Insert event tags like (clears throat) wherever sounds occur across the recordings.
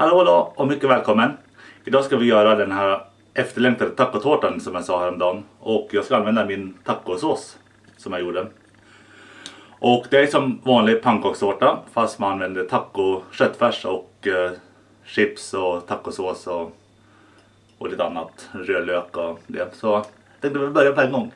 Hallå hallå och mycket välkommen! Idag ska vi göra den här efterlängtade tacotårtan som jag sa häromdagen. Och jag ska använda min tacosås som jag gjorde. Och det är som vanlig pannkakstårta fast man använder taco, köttfärs och eh, chips och tacosås och, och lite annat. Rödlök och det. Så jag tänkte vi börja på en gång.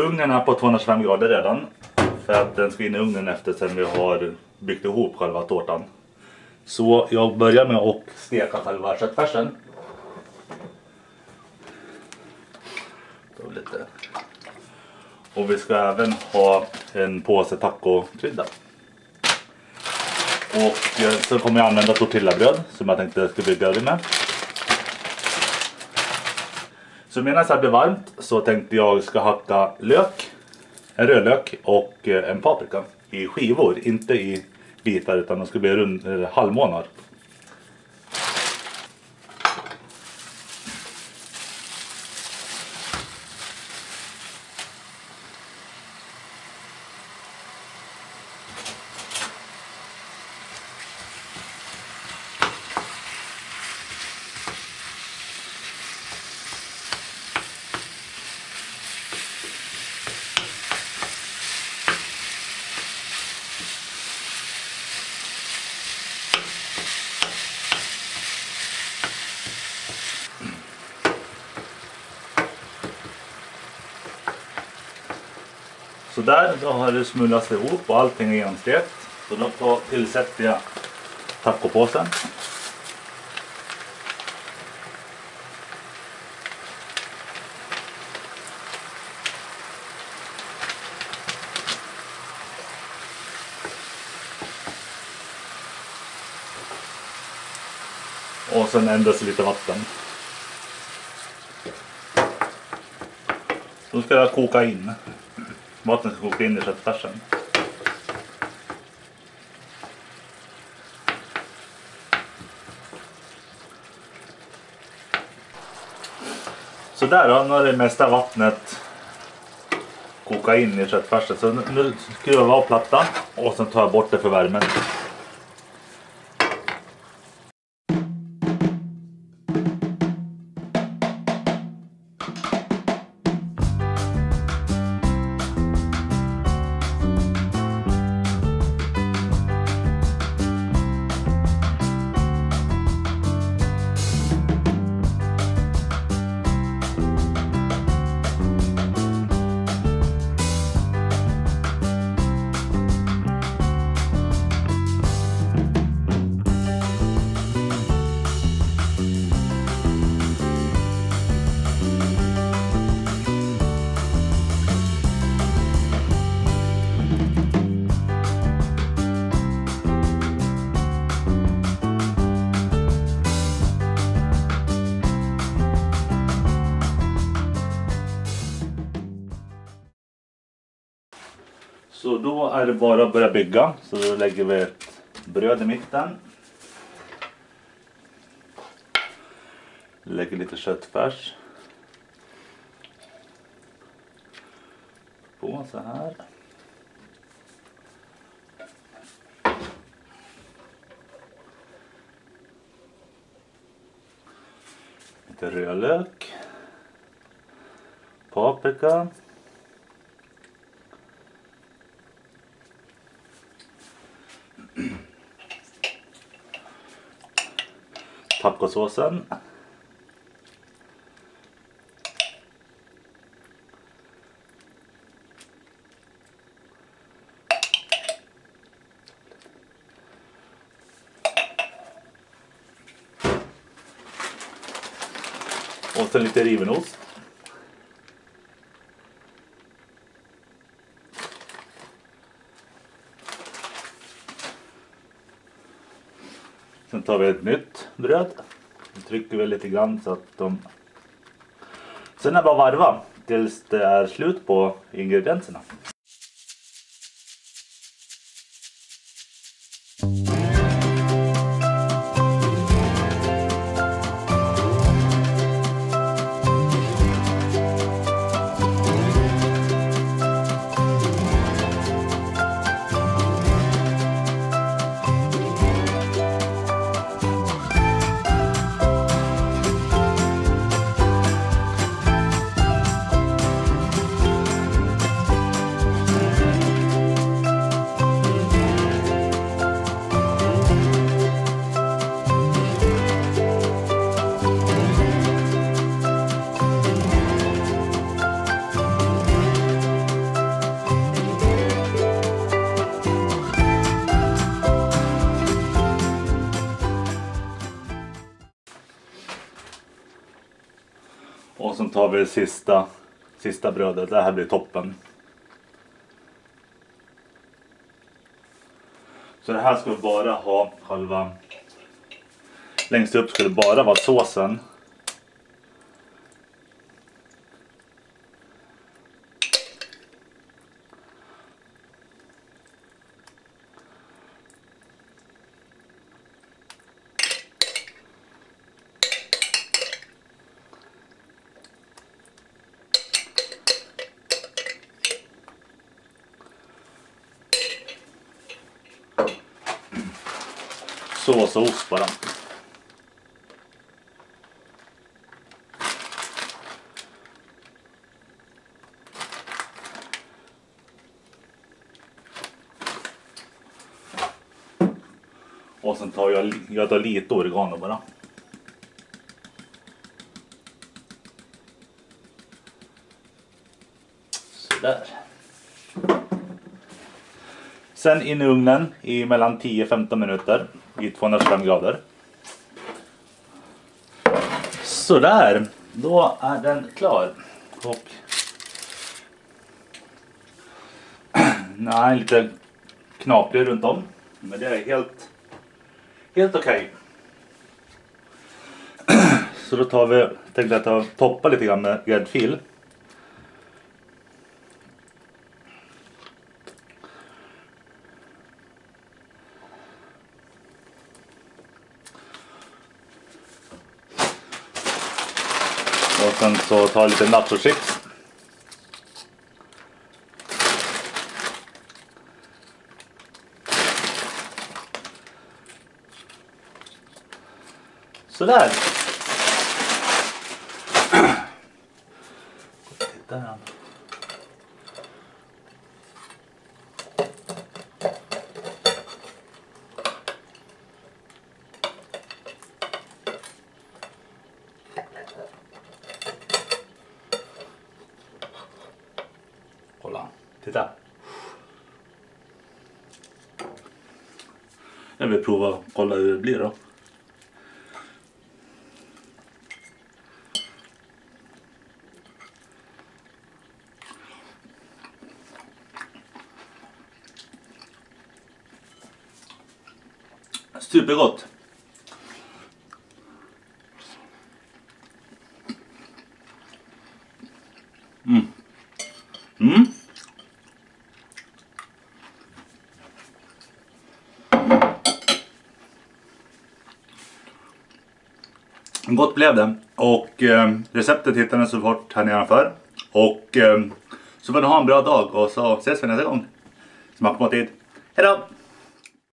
Ugnen är på 225 grader redan. För att den ska in i ugnen efter sen vi har byggt ihop själva tårtan. Så jag börjar med att steka själva köttfärsen. Lite. Och vi ska även ha en påse tacokrydda. Och eh, så kommer jag använda tortillabröd som jag tänkte jag skulle bygga det med. Så medan det blir varmt så tänkte jag ska hacka lök, en rödlök och eh, en paprika i skivor. Inte i bitar utan de ska bli rund, eh, halvmånar. Sådär, då har det smulats ihop och allting är genomstekt. Så då tillsätter jag tacopåsen. Och sen endast lite vatten. Då ska jag koka in. Vattnet ska koka in i köttfärsen. Så där då, nu har det mesta vattnet kokat in i köttfärsen. Så nu skruvar vi av plattan och sen tar jag bort det för värmen. Så då är det bara att börja bygga. Så då lägger vi ett bröd i mitten. Lägger lite köttfärs. På så här. Lite rödlök. Paprika. Tacosåsen. Och sen lite riven ost. Sen tar vi ett nytt bröd. Nu trycker vi lite grann så att de... Sen är det bara varva tills det är slut på ingredienserna. Vi vi sista, sista brödet. Det här blir toppen. Så det här ska vi bara ha halva... Längst upp ska det bara vara såsen. Sås och ost bara. Och sen tar jag, jag tar lite oregano bara. Sådär. Sen in i ugnen i mellan 10-15 minuter i 225 grader. Sådär, då är den klar. Och (clears throat) Nej, lite knaprig runt om. Men det är helt, helt okej. Okay. (clears throat) Så då tar vi, tänkte jag ta, toppa lite grann med gräddfil. Och sen så tar jag lite nachochips. Sådär. (clears throat) Titta här. Kolla, titta. Jag vill prova kolla hur det blir då. Supergott. Gott blev det. Och eh, receptet hittar ni så fort här nedanför. Och eh, så får ni ha en bra dag och så ses vi nästa gång. Smak på tid. Hejdå!